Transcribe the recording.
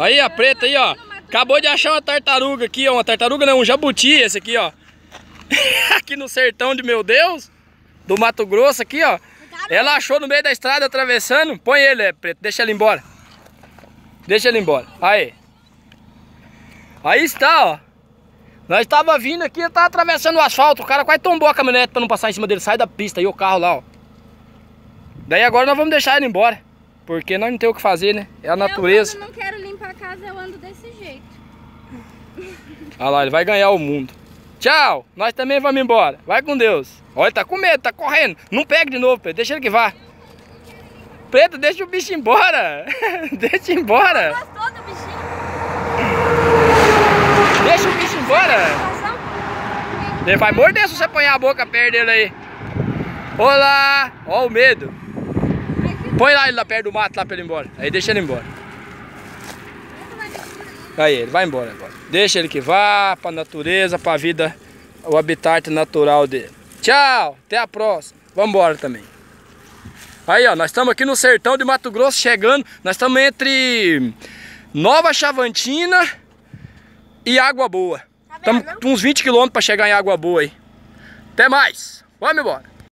Aí, a preta aí, ó. Acabou de achar uma tartaruga aqui, ó. Uma tartaruga não, um jabuti esse aqui, ó. aqui no sertão de meu Deus. Do Mato Grosso aqui, ó. Ela achou no meio da estrada atravessando. Põe ele, é, preto. Deixa ele embora. Deixa ele embora. Aí. Aí está, ó. Nós estava vindo aqui, tava atravessando o asfalto. O cara quase tombou a caminhonete para não passar em cima dele. Sai da pista aí o carro lá, ó. Daí agora nós vamos deixar ele embora. Porque nós não temos o que fazer, né? É a natureza. Eu, quando não quero limpar a casa, eu ando desse jeito. Olha lá, ele vai ganhar o mundo. Tchau, nós também vamos embora. Vai com Deus. Olha, tá com medo, tá correndo. Não pega de novo, Pedro. Deixa ele que vá. Preto, deixa o bicho embora. deixa embora. Gostou do bichinho? Deixa o bicho embora. Ele vai morder se você põe a boca perto dele aí. Olá. Ó o medo. Põe lá ele lá perto do mato lá pra ele ir embora. Aí deixa ele embora. Aí ele vai embora agora. Deixa ele que vá pra natureza, pra vida, o habitat natural dele. Tchau, até a próxima. Vamos embora também. Aí, ó, nós estamos aqui no sertão de Mato Grosso chegando. Nós estamos entre Nova Chavantina e Água Boa. Estamos uns 20 quilômetros para chegar em Água Boa aí. Até mais. Vamos embora.